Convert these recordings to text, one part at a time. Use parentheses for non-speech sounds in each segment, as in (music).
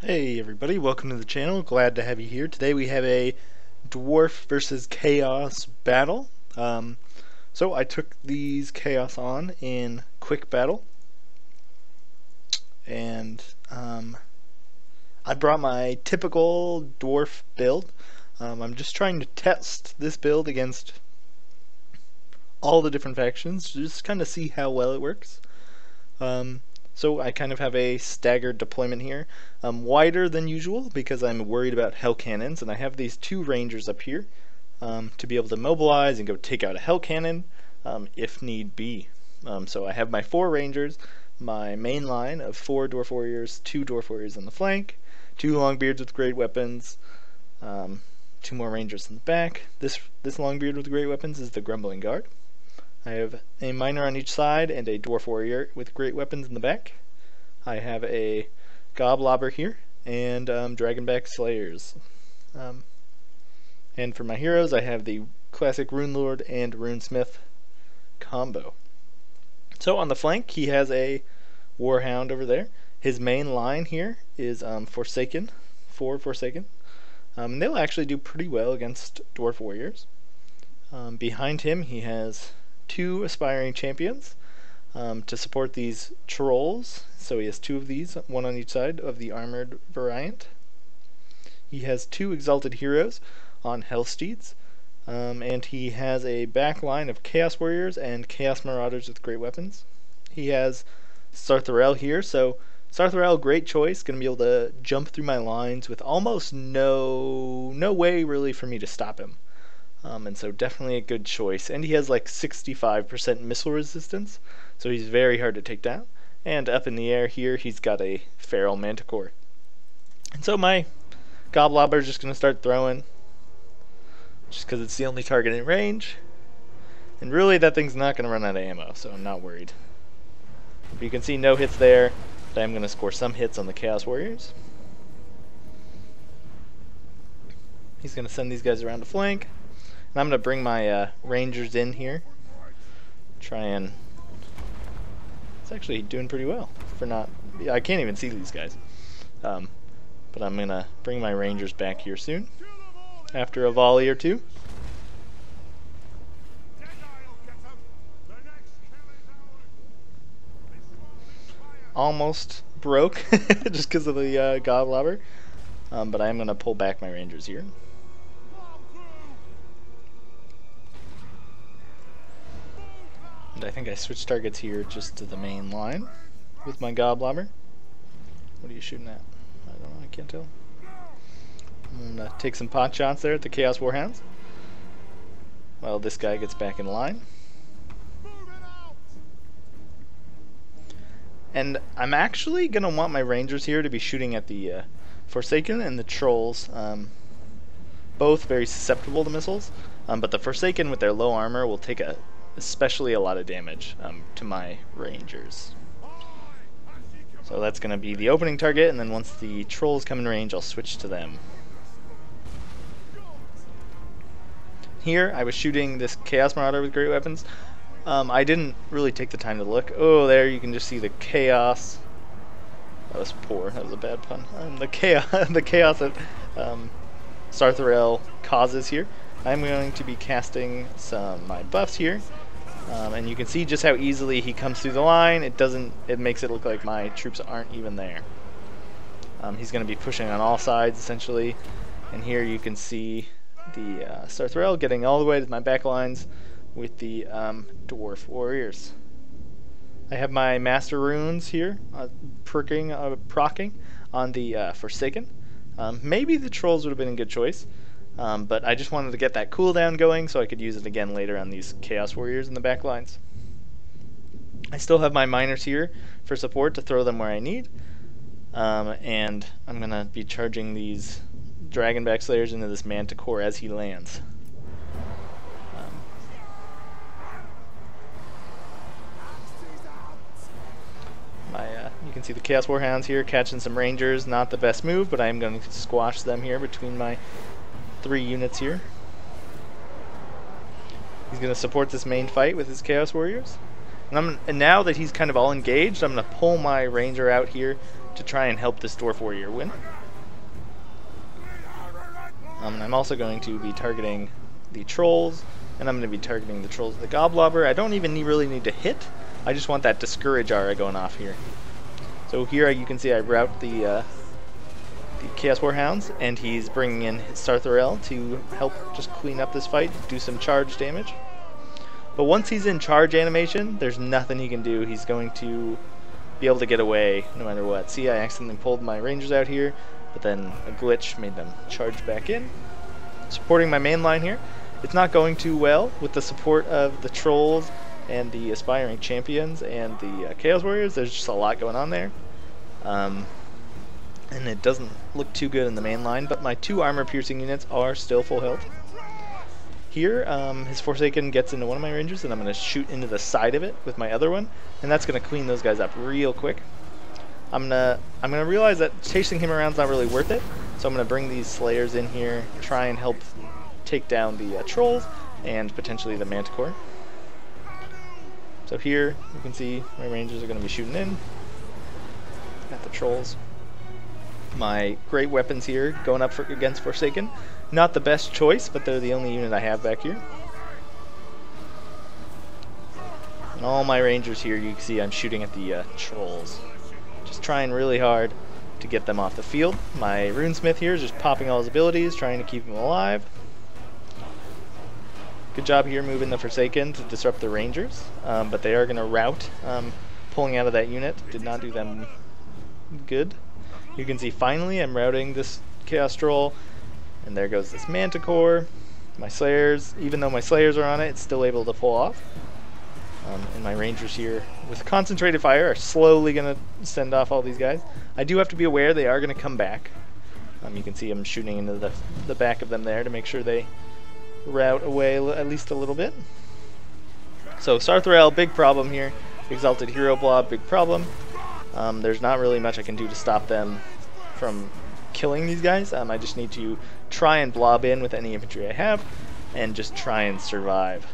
Hey everybody, welcome to the channel. Glad to have you here. Today we have a Dwarf versus Chaos battle. Um, so I took these Chaos on in quick battle. And um, I brought my typical Dwarf build. Um, I'm just trying to test this build against all the different factions, just kind of see how well it works. Um, so I kind of have a staggered deployment here. Um, wider than usual because I'm worried about hell cannons and I have these two rangers up here um, to be able to mobilize and go take out a hell cannon um, if need be. Um, so I have my four rangers, my main line of four dwarf warriors, two dwarf warriors on the flank, two longbeards with great weapons, um, two more rangers in the back. This this longbeard with great weapons is the grumbling guard. I have a miner on each side and a dwarf warrior with great weapons in the back. I have a goblobber here and um, dragonback slayers. Um, and for my heroes, I have the classic rune lord and runesmith combo. So on the flank, he has a warhound over there. His main line here is um, Forsaken, four Forsaken. Um, they'll actually do pretty well against dwarf warriors. Um, behind him, he has two aspiring champions um, to support these trolls. So he has two of these, one on each side of the armored variant. He has two exalted heroes on Hellsteeds. Um, and he has a back line of Chaos Warriors and Chaos Marauders with great weapons. He has Sarthorael here, so Sarthorael, great choice, going to be able to jump through my lines with almost no no way really for me to stop him. Um, and so definitely a good choice. And he has like 65% missile resistance, so he's very hard to take down. And up in the air here, he's got a Feral Manticore. And so my Goblobber is just going to start throwing, just because it's the only target in range. And really, that thing's not going to run out of ammo, so I'm not worried. But you can see no hits there, but I'm going to score some hits on the Chaos Warriors. He's going to send these guys around to flank. And I'm going to bring my uh, Rangers in here. Try and... It's actually doing pretty well for not... I can't even see these guys. Um, but I'm going to bring my Rangers back here soon. After a volley or two. Almost broke (laughs) just because of the uh, Goblobber. Um, but I'm going to pull back my Rangers here. And I think I switched targets here just to the main line with my Goblobber. What are you shooting at? I don't know, I can't tell. I'm gonna take some pot shots there at the Chaos Warhounds. While this guy gets back in line. And I'm actually gonna want my Rangers here to be shooting at the uh, Forsaken and the Trolls. Um, both very susceptible to missiles. Um, but the Forsaken with their low armor will take a especially a lot of damage um, to my rangers. So that's going to be the opening target, and then once the trolls come in range, I'll switch to them. Here, I was shooting this Chaos Marauder with great weapons. Um, I didn't really take the time to look. Oh, there you can just see the chaos. That was poor. That was a bad pun. Um, the chaos, (laughs) the chaos that um, Sarthorael causes here. I'm going to be casting some my buffs here. Um, and you can see just how easily he comes through the line. It doesn't. It makes it look like my troops aren't even there. Um, he's going to be pushing on all sides essentially, and here you can see the uh, Sarthorael getting all the way to my back lines with the um, dwarf warriors. I have my master runes here, uh, pricking, uh, procking on the uh, Forsaken. Um, maybe the trolls would have been a good choice. Um, but I just wanted to get that cooldown going so I could use it again later on these Chaos Warriors in the back lines. I still have my miners here for support to throw them where I need. Um, and I'm going to be charging these Dragonback Slayers into this Manticore as he lands. Um, my, uh, you can see the Chaos Warhounds here catching some Rangers. Not the best move, but I am going to squash them here between my three units here. He's going to support this main fight with his Chaos Warriors. And, I'm, and now that he's kind of all engaged, I'm going to pull my ranger out here to try and help this dwarf warrior win. Um, and I'm also going to be targeting the trolls, and I'm going to be targeting the trolls of the Goblobber. I don't even need, really need to hit. I just want that discourage aura going off here. So here you can see I route the uh, the Chaos Warhounds, and he's bringing in Sarthorael to help just clean up this fight, do some charge damage. But once he's in charge animation, there's nothing he can do. He's going to be able to get away no matter what. See, I accidentally pulled my rangers out here, but then a glitch made them charge back in. Supporting my main line here. It's not going too well with the support of the trolls and the aspiring champions and the uh, chaos warriors. There's just a lot going on there. Um, and it doesn't look too good in the main line, but my two armor piercing units are still full health. Here, um, his Forsaken gets into one of my rangers, and I'm going to shoot into the side of it with my other one, and that's going to clean those guys up real quick. I'm gonna I'm gonna realize that chasing him around is not really worth it, so I'm gonna bring these Slayers in here, try and help take down the uh, trolls and potentially the Manticore. So here you can see my rangers are going to be shooting in at the trolls my great weapons here going up for, against Forsaken. Not the best choice, but they're the only unit I have back here. And all my rangers here, you can see I'm shooting at the uh, trolls. Just trying really hard to get them off the field. My runesmith here is just popping all his abilities, trying to keep them alive. Good job here moving the Forsaken to disrupt the rangers, um, but they are going to rout. Um, pulling out of that unit did not do them good. You can see finally I'm routing this Chaos Troll, and there goes this Manticore. My Slayers, even though my Slayers are on it, it's still able to pull off. Um, and my Rangers here, with Concentrated Fire, are slowly going to send off all these guys. I do have to be aware they are going to come back. Um, you can see I'm shooting into the, the back of them there to make sure they route away at least a little bit. So Sarthorael, big problem here. Exalted Hero Blob, big problem. Um, there's not really much I can do to stop them from killing these guys. Um, I just need to try and blob in with any infantry I have and just try and survive.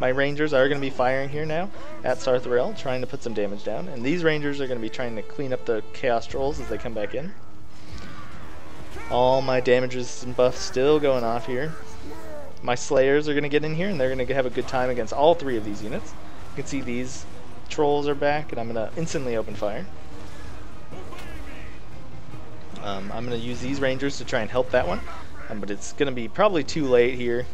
My rangers are going to be firing here now at Sarthorael, trying to put some damage down, and these rangers are going to be trying to clean up the Chaos Trolls as they come back in. All my damages and buffs still going off here. My Slayers are going to get in here, and they're going to have a good time against all three of these units. You can see these trolls are back, and I'm going to instantly open fire. Um, I'm going to use these rangers to try and help that one, um, but it's going to be probably too late here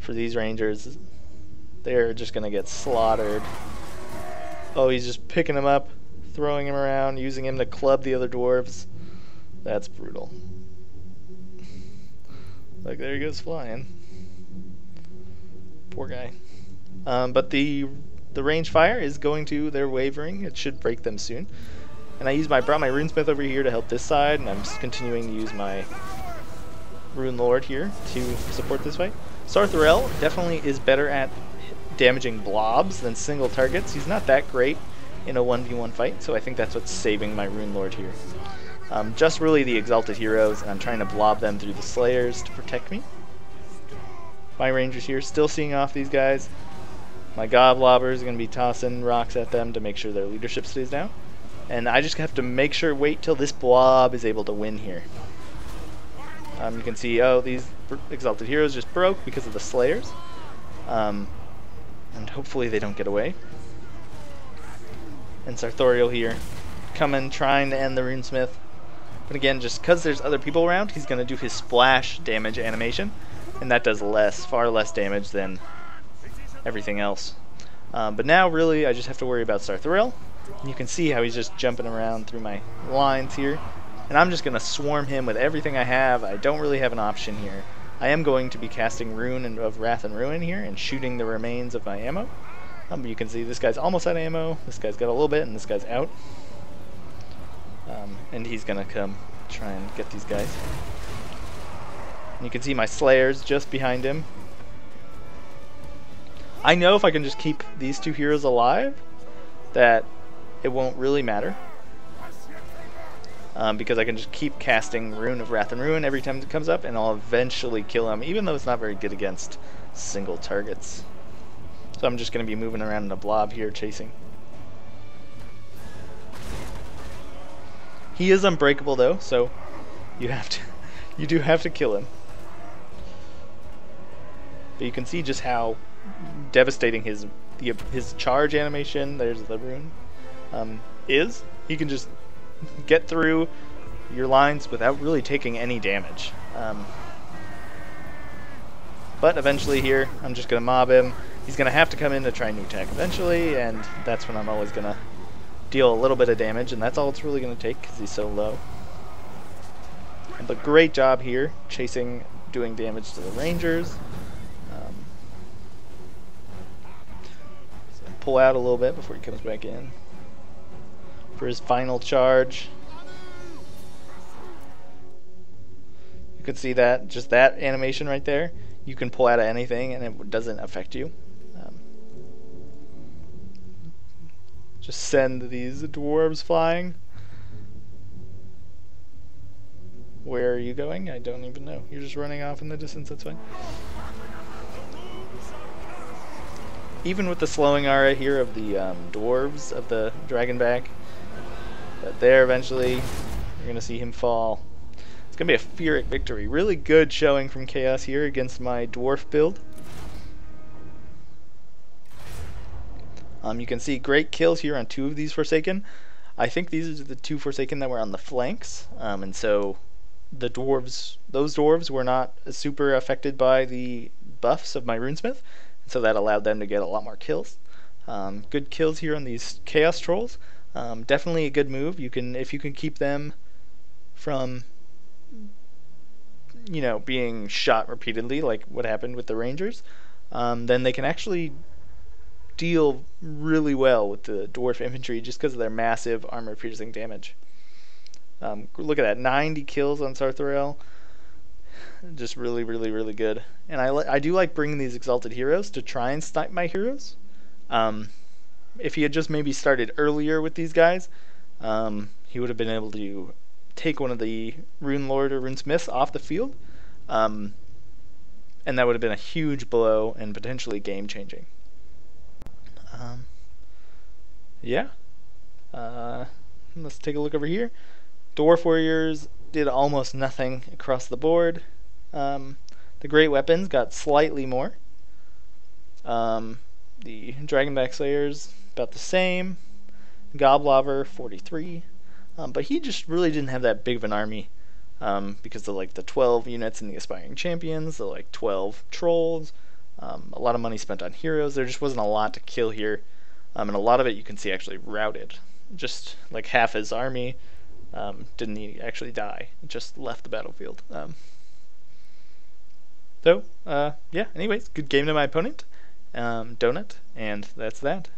for these rangers. They're just going to get slaughtered. Oh, he's just picking him up, throwing him around, using him to club the other dwarves. That's brutal. Like, there he goes flying. Poor guy. Um, but the the range fire is going to, they're wavering. It should break them soon. And I use my, brought my runesmith over here to help this side, and I'm continuing to use my rune lord here to support this fight. Sarthorael definitely is better at damaging blobs than single targets. He's not that great in a 1v1 fight, so I think that's what's saving my rune lord here. Um, just really the exalted heroes, and I'm trying to blob them through the slayers to protect me. My rangers here still seeing off these guys. My Goblobbers are going to be tossing rocks at them to make sure their leadership stays down. And I just have to make sure, wait till this blob is able to win here. Um, you can see, oh, these Exalted Heroes just broke because of the Slayers. Um, and hopefully they don't get away. And Sarthorael here, coming, trying to end the Runesmith. But again, just because there's other people around, he's going to do his splash damage animation. And that does less, far less damage than everything else. Um, but now, really, I just have to worry about Sarthorael. You can see how he's just jumping around through my lines here. And I'm just going to swarm him with everything I have. I don't really have an option here. I am going to be casting Rune of Wrath and Ruin here and shooting the remains of my ammo. Um, you can see this guy's almost out of ammo, this guy's got a little bit, and this guy's out. Um, and he's going to come try and get these guys. And you can see my Slayers just behind him, I know if I can just keep these two heroes alive, that it won't really matter. Um, because I can just keep casting Rune of Wrath and Ruin every time it comes up, and I'll eventually kill him, even though it's not very good against single targets. So I'm just going to be moving around in a blob here, chasing. He is unbreakable though, so you have to, (laughs) you do have to kill him. But you can see just how devastating his his charge animation. There's the rune. Um, is he can just get through your lines without really taking any damage. Um, but eventually here, I'm just going to mob him. He's going to have to come in to try new attack eventually, and that's when I'm always going to deal a little bit of damage, and that's all it's really going to take because he's so low. But great job here, chasing, doing damage to the Rangers. Um, so pull out a little bit before he comes back in for his final charge. You can see that, just that animation right there. You can pull out of anything and it doesn't affect you. Um, just send these dwarves flying. Where are you going? I don't even know. You're just running off in the distance, that's fine. Even with the slowing aura here of the um, dwarves of the dragonback, but there eventually, you're going to see him fall. It's going to be a Pyrrhic victory. Really good showing from Chaos here against my Dwarf build. Um, you can see great kills here on two of these Forsaken. I think these are the two Forsaken that were on the flanks, um, and so the dwarves, those dwarves were not super affected by the buffs of my runesmith, so that allowed them to get a lot more kills. Um, good kills here on these chaos trolls. Um, definitely a good move. You can if you can keep them from you know being shot repeatedly, like what happened with the Rangers, um, then they can actually deal really well with the dwarf infantry just because of their massive armor piercing damage. Um, look at that, 90 kills on Sarthorael. Just really, really, really good. And I, I do like bringing these exalted heroes to try and snipe my heroes. Um, if he had just maybe started earlier with these guys, um, he would have been able to take one of the Rune Lord or Rune Smiths off the field. Um, and that would have been a huge blow and potentially game changing. Um, yeah. Uh, let's take a look over here. Dwarf Warriors did almost nothing across the board. Um, the Great Weapons got slightly more. Um, the Dragonback Slayers about the same. Goblobber 43. Um, but he just really didn't have that big of an army um, because of like the 12 units in the Aspiring Champions, the like 12 trolls, um, a lot of money spent on heroes. There just wasn't a lot to kill here, um, and a lot of it you can see actually routed. Just like half his army um, didn't he actually die; just left the battlefield. Um, so uh, yeah. Anyways, good game to my opponent, Donut, and that's that.